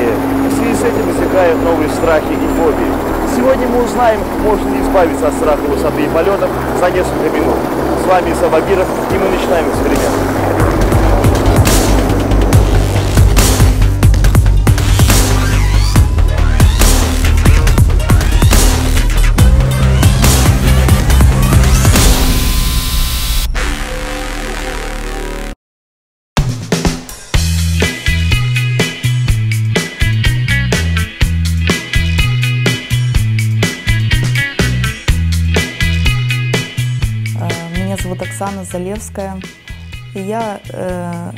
быстрее. В связи с этим возникают новые страхи и фобии. Сегодня мы узнаем, можно ли избавиться от страха высоты и полетов за несколько минут. С вами Иса Багиров, и мы начинаем эксперимент. Оксана Залевская. Я э,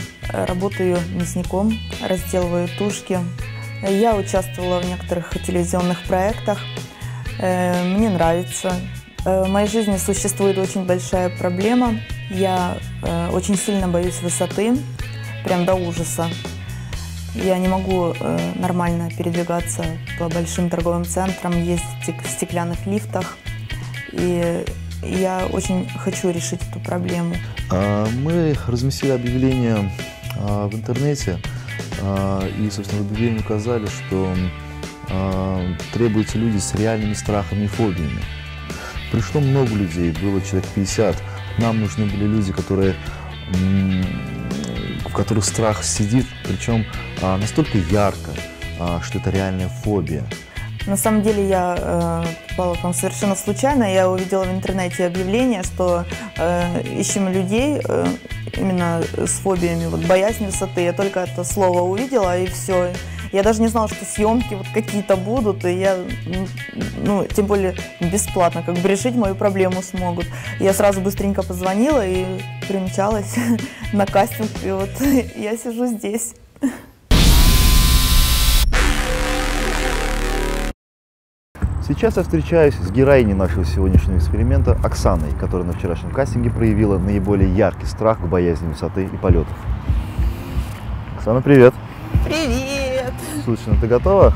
работаю мясником, разделываю тушки. Я участвовала в некоторых телевизионных проектах. Э, мне нравится. Э, в моей жизни существует очень большая проблема. Я э, очень сильно боюсь высоты, прям до ужаса. Я не могу э, нормально передвигаться по большим торговым центрам, ездить в стеклянных лифтах. И я очень хочу решить эту проблему. А, мы разместили объявление а, в интернете, а, и, собственно, в объявлении указали, что требуются люди с реальными страхами и фобиями. Пришло много людей, было человек 50. Нам нужны были люди, которые, в которых страх сидит, причем настолько ярко, что это реальная фобия. На самом деле я э, попала к вам совершенно случайно. Я увидела в интернете объявление, что э, ищем людей э, именно с фобиями, вот боязнь высоты. Я только это слово увидела и все. Я даже не знала, что съемки вот какие-то будут, и я, ну, тем более бесплатно, как бы решить мою проблему смогут. Я сразу быстренько позвонила и примчалась на кастинг, и вот я сижу здесь. Сейчас я встречаюсь с героиней нашего сегодняшнего эксперимента Оксаной, которая на вчерашнем кастинге проявила наиболее яркий страх к боязни высоты и полетов. Оксана, привет! Привет! Слушай, ну ты готова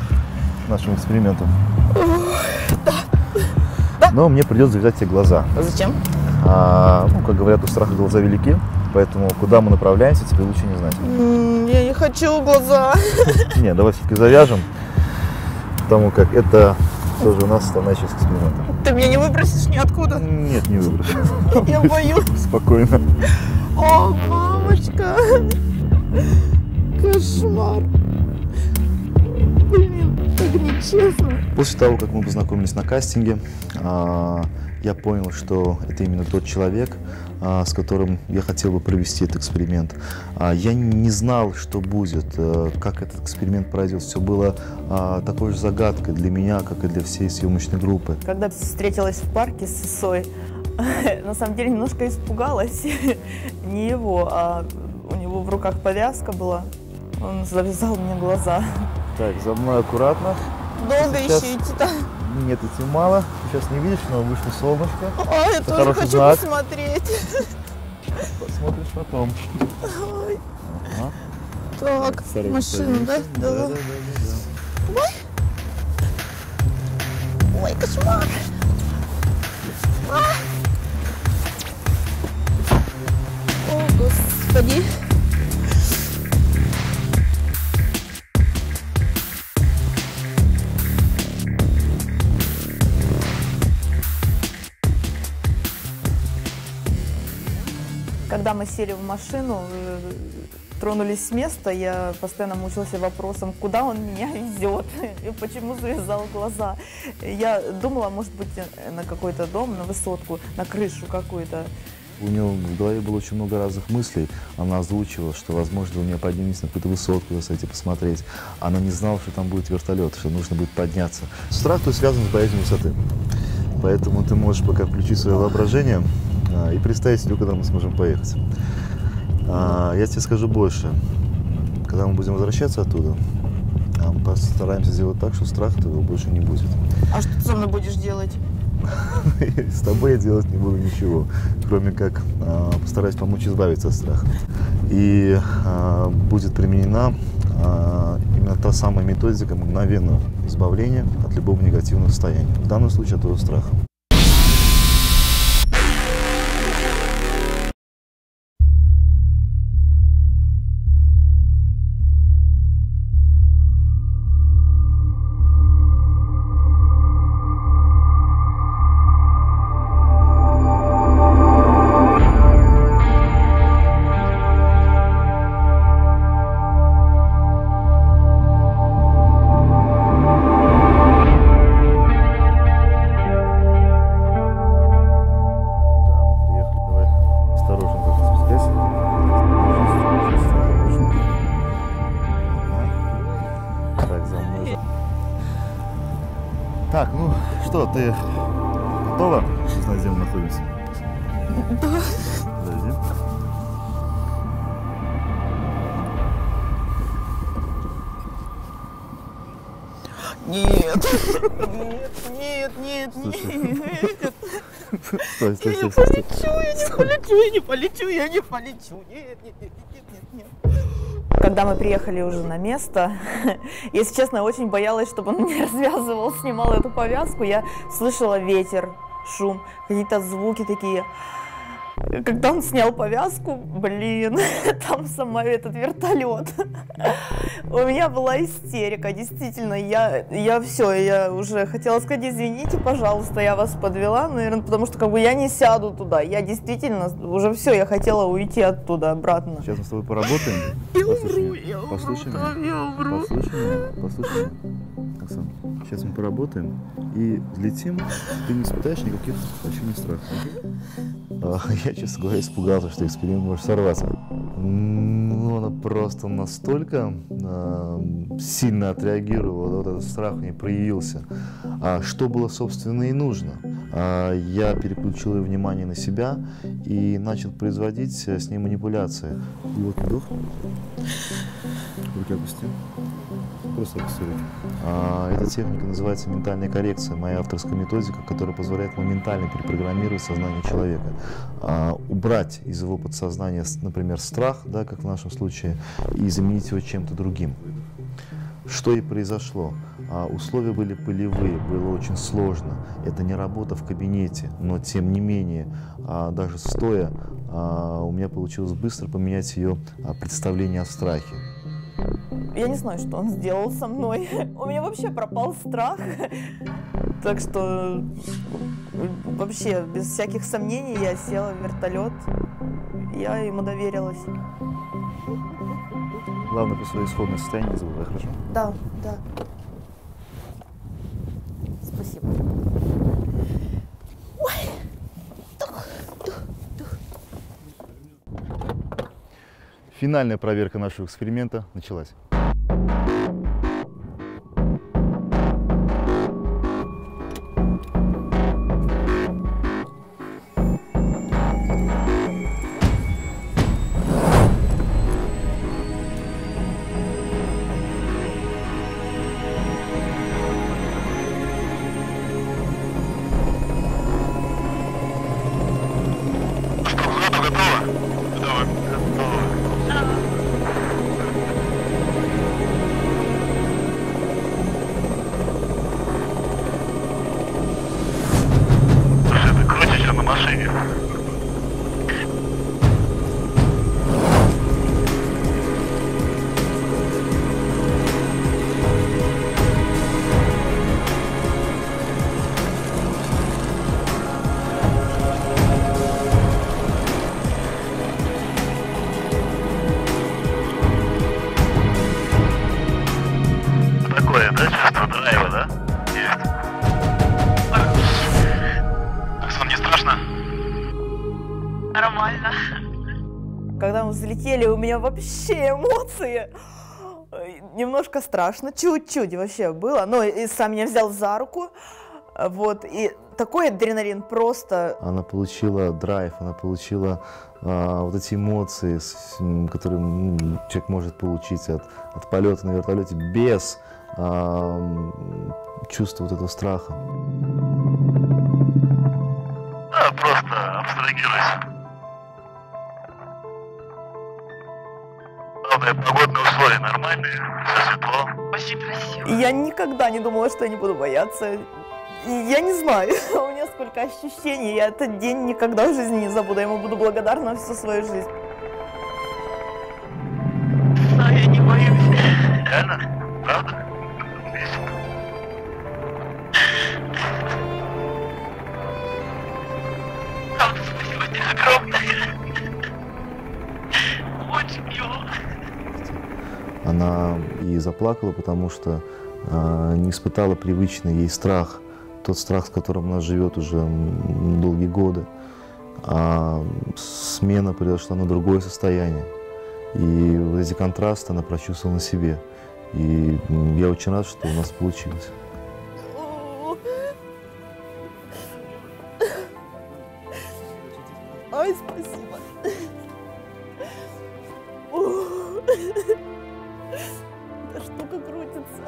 к нашему эксперименту? Да. да. Но мне придется завязать тебе глаза. А зачем? А, ну, как говорят, у страха глаза велики, поэтому куда мы направляемся, тебе лучше не знать. я не хочу глаза. Не, давай все-таки завяжем, потому как это тоже у нас основная часть эксперимента. Ты меня не выбросишь ниоткуда? Нет, не выброшу. Я боюсь. Спокойно. О, мамочка. Кошмар. Блин, так нечестно. После того, как мы познакомились на кастинге, а, я понял, что это именно тот человек, с которым я хотел бы провести этот эксперимент. А, я не знал, что будет, э, как этот эксперимент пройдет. Все было а, такой же загадкой для меня, как и для всей съемочной группы. Когда встретилась в парке с Исой, на самом деле немножко испугалась. Не его, а у него в руках повязка была. Он завязал мне глаза. Так, за мной аккуратно. Долго Сейчас... еще идти-то? Нет, идти мало. Сейчас не видишь, но вышло солнышко. Ой, я Это тоже хочу знак. посмотреть. Посмотришь потом. Ой. Ага. Так, Сорок машину, да? Да, да, да, да, да. Ой. Ой, кошмар. А. О, господи. Когда мы сели в машину, э, тронулись с места, я постоянно мучилась вопросом, куда он меня везет и почему завязал глаза. Я думала, может быть, на какой-то дом, на высотку, на крышу какую-то. У нее в голове было очень много разных мыслей. Она озвучивала, что, возможно, у нее поднимется на какую-то высотку, кстати, посмотреть. Она не знала, что там будет вертолет, что нужно будет подняться. Страх то связан с боязнью высоты. Поэтому ты можешь пока включить свое воображение и представить себе, куда мы сможем поехать. А, я тебе скажу больше. Когда мы будем возвращаться оттуда, а, мы постараемся сделать так, что страха твоего больше не будет. А что ты со мной будешь делать? С тобой я делать не буду ничего, кроме как постараюсь помочь избавиться от страха. И будет применена именно та самая методика мгновенного избавления от любого негативного состояния. В данном случае от твоего страха. Ты готова? Сейчас на землю находимся. Да. Подожди. Нет, нет, нет, нет, нет. Стой, стой, Я стой, не стой, стой. полечу, я не полечу, я не полечу, я не полечу. Нет, нет, нет, нет, нет, нет. Когда мы приехали уже на место, если честно, очень боялась, чтобы он не развязывал, снимал эту повязку. Я слышала ветер, шум, какие-то звуки такие. Когда он снял повязку, блин, там сама этот вертолет. У меня была истерика, действительно. Я, я все, я уже хотела сказать, извините, пожалуйста, я вас подвела, наверное, потому что как бы я не сяду туда. Я действительно уже все, я хотела уйти оттуда обратно. Сейчас мы с тобой поработаем. Я Послушай умру, меня. я умру, меня. я умру. Послушай меня, Оксан, сейчас мы поработаем и взлетим. Ты не испытаешь никаких ощущений страха. Я, честно говоря, испугался, что эксперимент может сорваться. Ну, она просто настолько а, сильно отреагировала, вот этот страх у нее проявился. А что было, собственно, и нужно. А, Я переключил ее внимание на себя и начал производить э, с ней манипуляции. Глубокий вдох. Руки опусти. Просто опусти руки. А, Эта техника называется ментальная коррекция, моя авторская методика, которая позволяет моментально перепрограммировать сознание человека. А, Убрать из его подсознания, например, страх, да, как в нашем случае, и заменить его чем-то другим. Что и произошло. А, Условия были полевые, было очень сложно. Это не работа в кабинете, но тем не менее, а, даже стоя, а, у меня получилось быстро поменять ее представление о страхе. Я не знаю, что он сделал со мной. У меня вообще пропал страх. Так что э, вообще без всяких сомнений я села в вертолет. Я ему доверилась. Главное, про свое исходное состояние не забывай, хорошо? Да, да. Спасибо. Финальная проверка нашего эксперимента началась. Взлетели, у меня вообще эмоции. Немножко страшно, чуть-чуть вообще было. Но и сам меня взял за руку. Вот, и такой адреналин просто... Она получила драйв, она получила а, вот эти эмоции, которые человек может получить от, от полета на вертолете без а, чувства вот этого страха. Да, просто абстрагируйся. Главное, погодные условия нормальные, все светло. Очень красиво. Я никогда не думала, что я не буду бояться. Я не знаю, у меня сколько ощущений, я этот день никогда в жизни не забуду, я ему буду благодарна всю свою жизнь. Но я не боюсь. Реально? Заплакала, потому что а, не испытала привычный ей страх, тот страх, с которым она живет уже долгие годы. А смена произошла на другое состояние. И вот эти контрасты она прочувствовала на себе. И я очень рад, что у нас получилось. Крутится.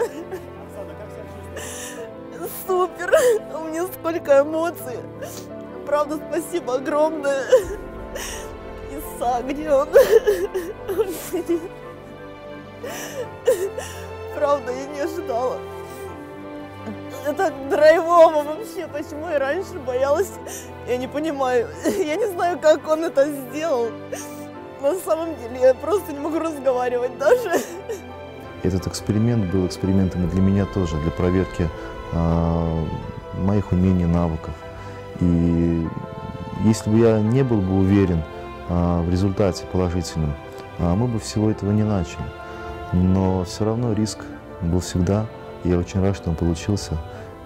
Супер! У меня сколько эмоций. Правда, спасибо огромное. Иса, где он? Он сидит. Правда, я не ожидала. Это драйвово вообще. Почему я раньше боялась? Я не понимаю. Я не знаю, как он это сделал. На самом деле, я просто не могу разговаривать даже. Этот эксперимент был экспериментом и для меня тоже, для проверки а, моих умений, навыков. И если бы я не был бы уверен а, в результате положительном, а, мы бы всего этого не начали. Но все равно риск был всегда. И я очень рад, что он получился,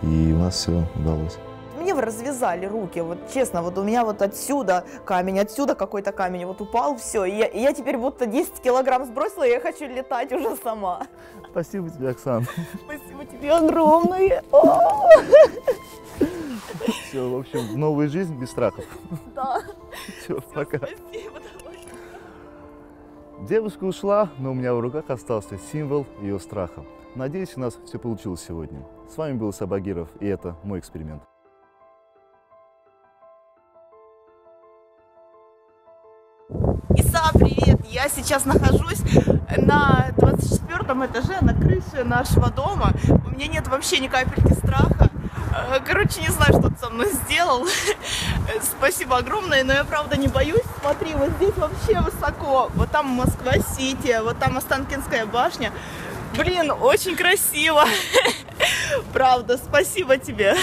и у нас все удалось. Мне развязали руки, вот честно, вот у меня вот отсюда камень, отсюда какой-то камень вот упал, все, и я, и я теперь будто 10 килограмм сбросила, и я хочу летать уже сама. Спасибо тебе, Оксана. Спасибо тебе огромное. Все, в общем, в новую жизнь без страхов. да, Все, пока. спасибо. Девушка ушла, но у меня в руках остался символ ее страха. Надеюсь, у нас все получилось сегодня. С вами был Сабагиров, и это мой эксперимент. Я сейчас нахожусь на 24 этаже, на крыше нашего дома. У меня нет вообще ни капельки страха. Э, Короче, не знаю, что ты со мной сделал. Спасибо огромное, но я правда не боюсь. Смотри, вот здесь вообще высоко. Вот там Москва-Сити, вот там Останкинская башня. Блин, очень красиво. Правда, спасибо тебе.